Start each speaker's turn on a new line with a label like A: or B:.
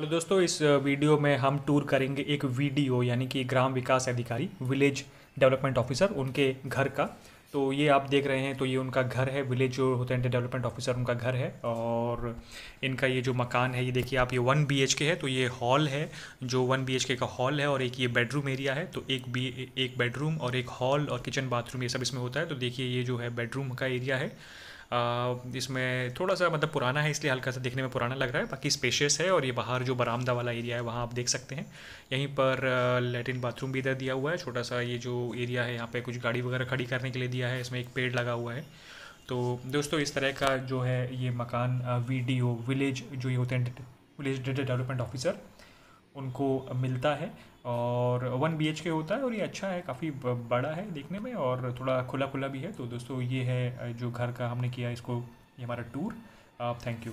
A: Hello दोस्तों, इस video में हम टूर करेंगे एक वीडियो, यानी कि ग्राम विकास अधिकारी, विलेज डेवलपमेंट ऑफिसर, उनके घर का। तो ये आप देख रहे हैं तो ये उनका घर है, विलेज जो होते हैं, डेवलपमेंट ऑफिसर उनका घर है। और इनका ये जो मकान है, ये देखिए आप, ये वन बी के है तो ये हॉल है, जो वन बी के का हॉल है, और एक ये बेडरूम एरिया है तो एक बी, एक बेडरूम और एक हॉल और किचन बाथरूम, ये सब इसमें होता है। तो देखिए, ये जो है बेडरूम का एरिया है। इसमें थोड़ा सा मतलब पुराना है, इसलिए हल्का सा देखने में पुराना लग रहा है। बाकी स्पेशियस है और ये बाहर जो बरामदा वाला एरिया है, वहाँ आप देख सकते हैं। यहीं पर लेटिन बाथरूम भी इधर दिया हुआ है। छोटा सा ये जो एरिया है, यहाँ पर कुछ गाड़ी वगैरह खड़ी करने के लिए दिया है। इसमें एक पेड़ लगा हुआ है। तो दोस्तों, इस तरह का जो है ये मकान वीडियो विलेज जो ये होते हैं विलेज डेवलपमेंट ऑफिसर उनको मिलता है और वन बी के होता है और ये अच्छा है, काफ़ी बड़ा है देखने में और थोड़ा खुला खुला भी है। तो दोस्तों, ये है जो घर का हमने किया इसको, ये हमारा टूर। Thank you.